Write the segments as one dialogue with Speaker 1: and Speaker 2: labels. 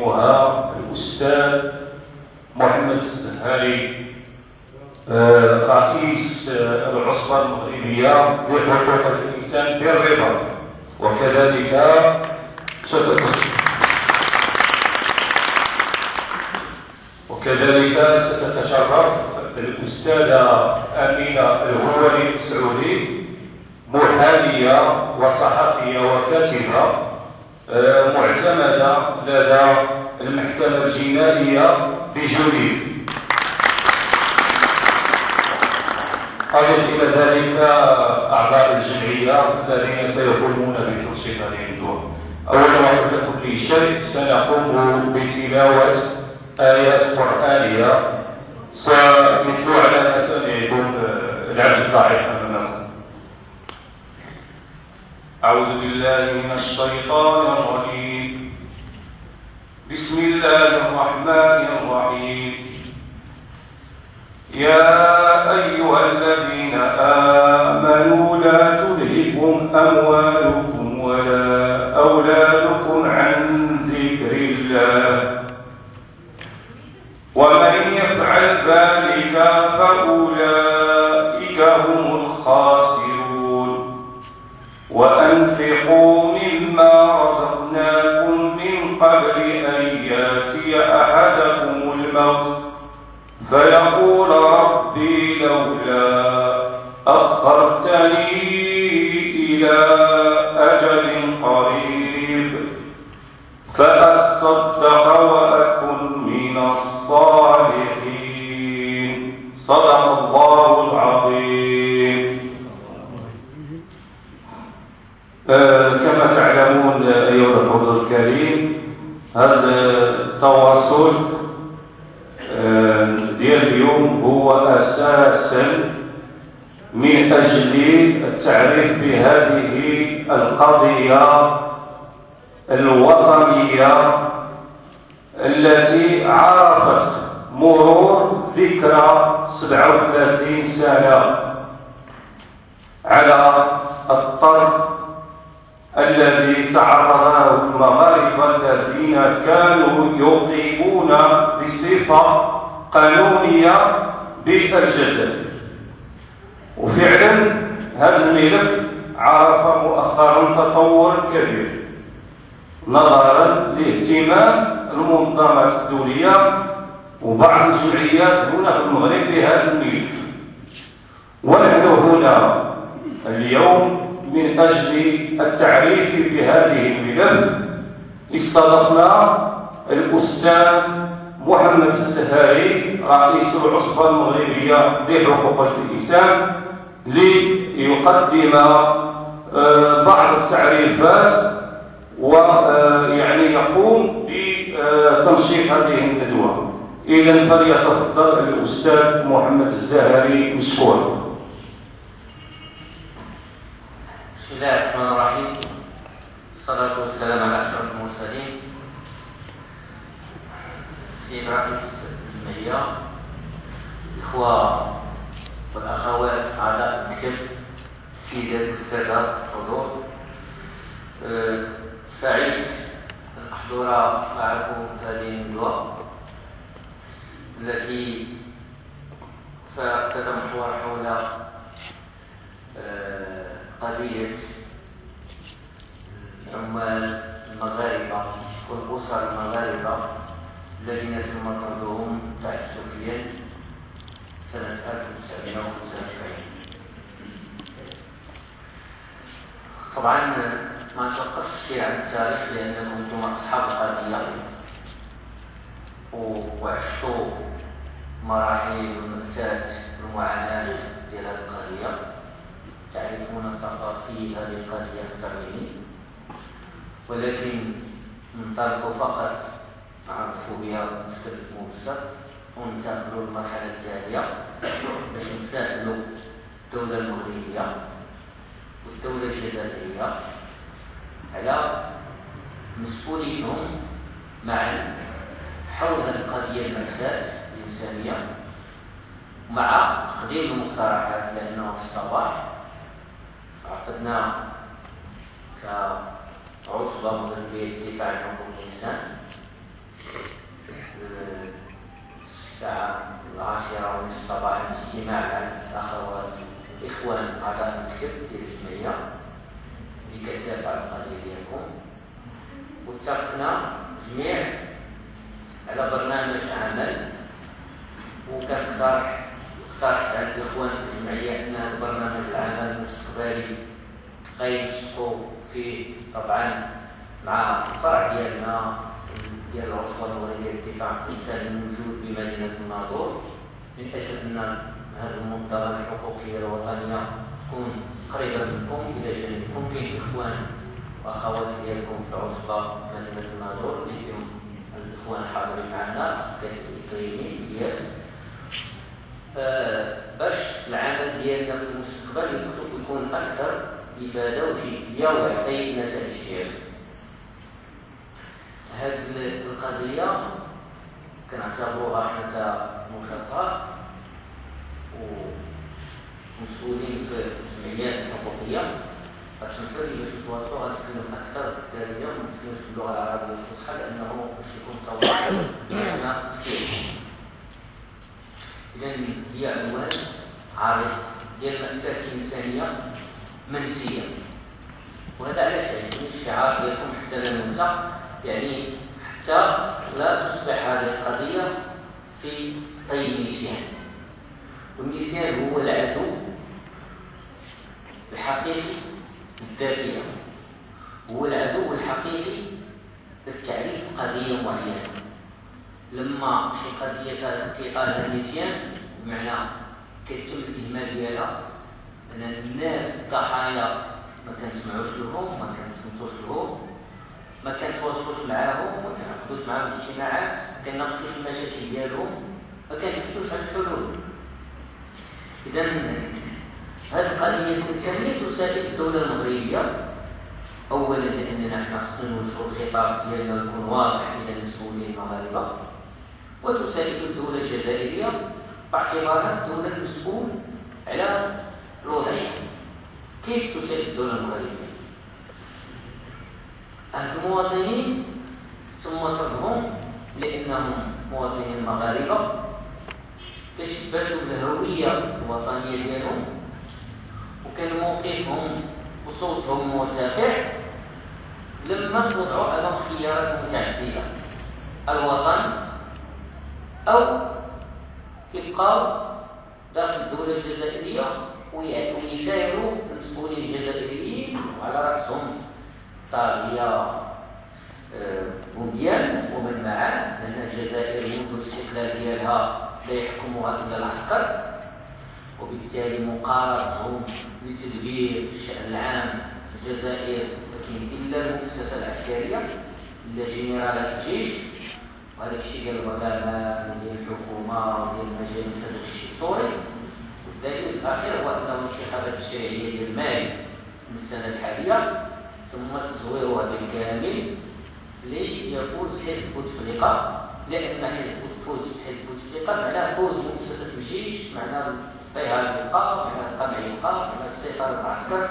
Speaker 1: يقدمها الأستاذ محمد السهاري آه، رئيس آه، العصبة المغربية لحقوق الإنسان بالرباط وكذلك وكذلك ستتشرف الأستاذة أمينة الهواري السعودي محامية وصحفية وكاتبة. معتمدة لدى المحكمة الجنائية بجوليف أضف إلى ذلك أعضاء الجمعية الذين سيقومون بتنشيط هذه الدور. أولا وقبل كل شيء سنقوم بتلاوة آيات قرآنية. سيتلو على مسامعكم آه، العبد الضعيف أمامكم.
Speaker 2: أعوذ بالله من الشيطان الرجيم. بسم الله الرحمن الرحيم. يا أيها الذين آمنوا لا تلهكم أموالكم فيقول ربي لولا أخرتني إلى أجل قريب فأصدق وأكن من الصالحين. صدق الله العظيم. آه كما تعلمون أيها الحضور الكريم هذا التواصل ديال اليوم هو أساسا من أجل التعريف بهذه القضية الوطنية التي عرفت مرور ذكرى 37 سنة على الطرد الذي تعرض له المغاربة الذين كانوا يقيمون بصفة قانونية بالجزائر وفعلا هذا الملف عرف مؤخرا تطور كبير. نظرا لاهتمام المنظمات الدولية وبعض الجمعيات هنا في المغرب بهذا الملف. ونحن هنا اليوم من أجل التعريف بهذه الملف استضفنا الأستاذ محمد السهاري رئيس العصبة المغربية لحقوق الإنسان ليقدم آه، بعض التعريفات ويعني يقوم بتنشيط هذه الندوة. إذا فليتفضل الأستاذ محمد الزهري مشكورا
Speaker 3: بسم الله الرحمن الرحيم. الصلاة والسلام على أشرف المرسلين. سيد رئيس الجمعية الإخوة والأخوات أعضاء المكتب السيدات والسادة الحضور. أه، سعيد الحضور معكم في هذه الندوة التي ستتمحور حول أه، قضية العمال المغاربة والأسر المغاربة. الذين تم طردهم تعسفيا سنة 1975 طبعا ما نتوقفش كثير عن التاريخ لأنكم أنتم أصحاب القضية وعشتوا مراحل المأساة والمعاناة ديال هذه القضية. تعرفون تفاصيل هذه القضية أكثر مني ولكن ننطلق فقط نعرفوا بها مشكل المبسط وننتقلوا للمرحلة التالية باش نساعدوا الدولة المغربية والدولة الجزائرية على مسؤوليتهم معا حول هذه القضية المأساة الإنسانية مع تقديم المقترحات لأنه في الصباح أعتقدنا كعصبة مغربية للدفاع عن حقوق الإنسان الساعة العاشرة ونصف صباحا اجتماع الأخوات الإخوان أعضاء المكتب ديال الجمعية لكي كتدافع عن القضية ديالكم واتفقنا جميع على برنامج عمل وكنقترح اقترحت على الإخوان في الجمعية أن هذا برنامج العمل المستقبلي غينسقوا فيه طبعا مع الفرع ديالنا ديال العصبه المغربيه للدفاع عن الانسان الموجود بمدينة الناظور. من أجل أن هذه المنظمه الحقوقيه الوطنية تكون قريبة منكم إلى جانبكم كاين الاخوان واخوات ديالكم في عصبه مدينة الناظور؟ اللي فيهم الإخوان الحاضرين معنا كاتب الاقليمي إلياس. باش العمل ديالنا في المستقبل يكون أكثر إفادة وجدية ويعطي نتائج ديالو هذه القضية كنعتبروها حنا كمشاطر ومسؤولين في الجمعيات الحقوقية. فسمحوا لي باش نتواصلوا غنتكلم أكثر بالدارجه وما نتكلمش باللغة العربية الفصحى لأنه باش يكون تواصل بيننا كثير. اذا هي عنوان عريض ديال مأساة إنسانية منسية. وهذا علاش يعني؟ الشعار ديالكم حتى لا ننسى. يعني حتى لا تصبح هذه القضية في طي النسيان. والنسيان هو العدو الحقيقي الذاتية هو العدو الحقيقي للتعريف قضية معينة. لما شي قضية كيقالها النسيان بمعنى كيتم الإهمال ديالها أن الناس الضحايا ما كنسمعوش لهم ما كنصنتوش لهم ما كنتواصلوش معاهم ما كنعقدوش معاهم اجتماعات ما كنناقشوش المشاكل ديالهم ما كنبحثوش عن الحلول. اذا هذه القضية الانسانيه تساعد الدولة المغربية اولا لاننا حنا خصنا ننشروا الخطاب ديالنا يكون واضح إلى المسؤولين المغاربة وتساعد الدولة الجزائرية باعتبارها الدولة المسؤول على الوضعية. كيف تساعد الدولة المغربية؟ هاد المواطنين ثم ترهم لأنهم مواطنين مغاربة. تشبثوا بالهويه الوطنيه ديالهم وكان موقفهم وصوتهم مرتفع. لما توضعوا امام خيارات متعدده الوطن أو يبقاو داخل الدولة الجزائرية ويسايروا المسؤولين الجزائريين وعلى رأسهم. طاغية بومديان ومن معاه لأن الجزائر منذ الاستقلال ديالها لا يحكمها إلا العسكر. وبالتالي مقاربتهم لتدبير الشأن العام في الجزائر ما إلا المؤسسة العسكرية إلا جنرالات الجيش. وهذاك الشيء ديال البرلمان وديال الحكومة وديال المجالس هذاك الشيء الصوري والدليل الأخير هو أنه الانتخابات التشريعية ديال ماي من السنة الحالية تم تزويرها بالكامل ليفوز حزب بوتفليقة لأن حزب فوز حزب بوتفليقة معناه فوز مؤسسة الجيش معناه الطغيان يبقى معناه القمع يبقى معناه السيطرة العسكر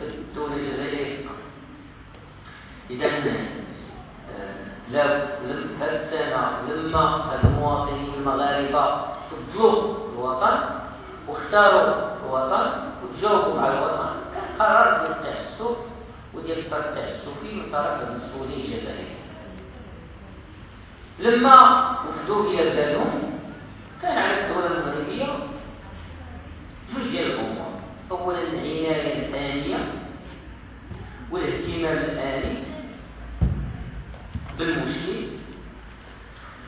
Speaker 3: في الدولة الجزائرية إذا لا هذه السنة لما هاد المواطنين المغاربة فضلوا الوطن واختاروا الوطن وتجاوبوا مع الوطن كان قرار ديال التعسف وديال الطرد التعسفي من طرف المسؤولين الجزائريين لما وفدوا إلى بلادهم كان على الدولة المغربية جوج ديال الأمور. اولا العناية الانيه والاهتمام الاني بالمشكل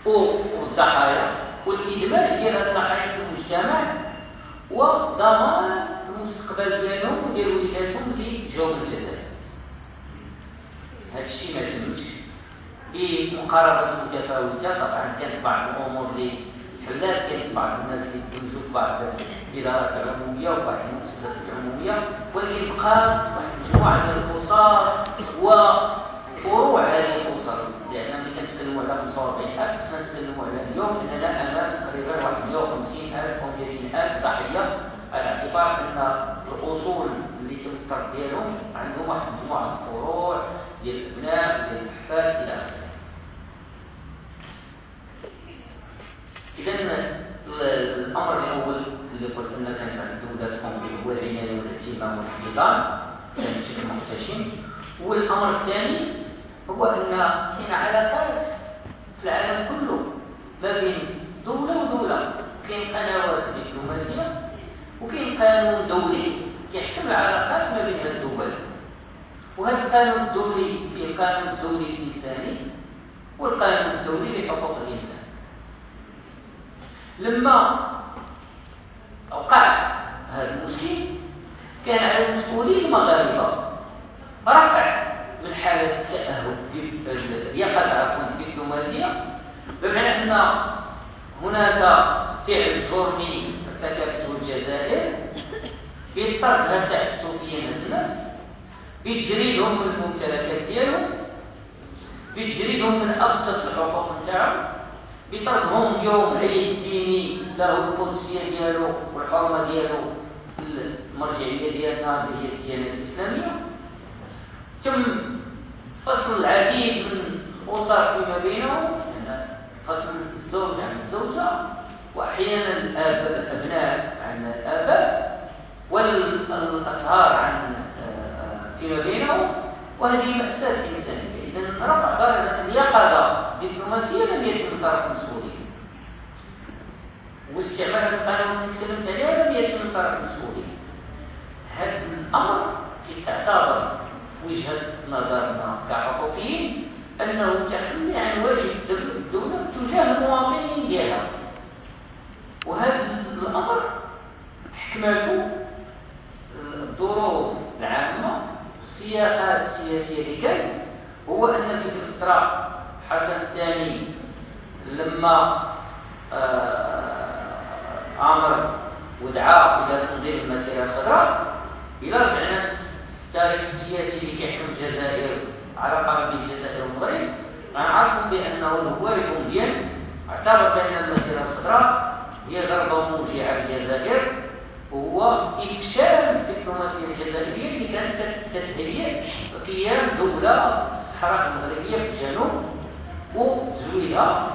Speaker 3: والضحايا والإدماج ديال الضحايا في المجتمع وضمان المستقبل ديالهم وديال وليداتهم اللي جاوا من الجزائر. هذا الشيء ما تمش بمقاربة متفاوتة طبعا كانت بعض الأمور اللي تحلات كانت بعض الناس اللي يدوزوا في بعض الإدارات العمومية وفي بعض المؤسسات العمومية ولكن بقات واحد مجموعة ديال الأسر وفروع هذه الأسر. لأن ملي كنتكلموا على 45000 خصنا نتكلموا على اليوم أننا أمام تقريبا واحد 150000 أو 200000 ضحية. على اعتبار أن الأصول اللي تم الطرد ديالهم عندهم واحد مجموعة الفروع ديال الاحفاد إلى آخره. اذا الأمر الأول واللي قلت ان كانت عند الدولة تقوم به هو العنايه والاهتمام والاحتضان بشكل محتشم. والأمر الثاني هو أن كاين علاقات في العالم كله ما بين دولة ودولة كاين قنوات دبلوماسية وكاين قانون دولي كيحكم العلاقات ما بين الدول. وهذا القانون الدولي فيه القانون الدولي الانساني والقانون الدولي لحقوق الإنسان. لما وقع هذا المشكل كان على المسؤولين المغاربة رفع من حالة التاهب اليقظه عفوا الدبلوماسيه بمعنى أن هناك فعل جرمي ارتكبته الجزائر تعسفيا هاد الناس. بتجريدهم من الممتلكات ديالهم بتجريدهم من ابسط الحقوق نتاعهم بطردهم يوم عيد ديني له القدسية ديالو والحرمة ديالو في المرجعية ديالنا اللي هي الديانه الإسلامية. تم فصل العديد من الأسر فيما بينهم فصل الزوج عن الزوجة وأحيانا الاب الأبناء عن الآباء والاصهار فيما بينهم وهذه ماساه انسانيه اذا رفع درجة اليقظة الدبلوماسيه لم يتم من طرف المسؤولين واستعمال القانون اللي تكلمت عليه لم يتم من طرف المسؤولين هذا الأمر تعتبر في وجهه نظرنا كحقوقيين أنه تخلي عن واجب الدولة تجاه المواطنين ديالها وهذا الأمر حكمته السياقات السياسية اللي كانت هو أن في تلك الفترة حسن الثاني لما آه آمر ودعا إلى تنظيم المسيرة الخضراء إلى رجعنا التاريخ السياسي اللي كيحكم الجزائر علاقه بين الجزائر والمغرب. غنعرفوا بأنه الهواري بومديان اعتبر بأن المسيرة الخضراء هي ضربه موجعة للجزائر. وهو افشال الدبلوماسية الجزائرية اللي كانت كتهيئ قيام دولة الصحراء المغربيه في الجنوب وتزويدها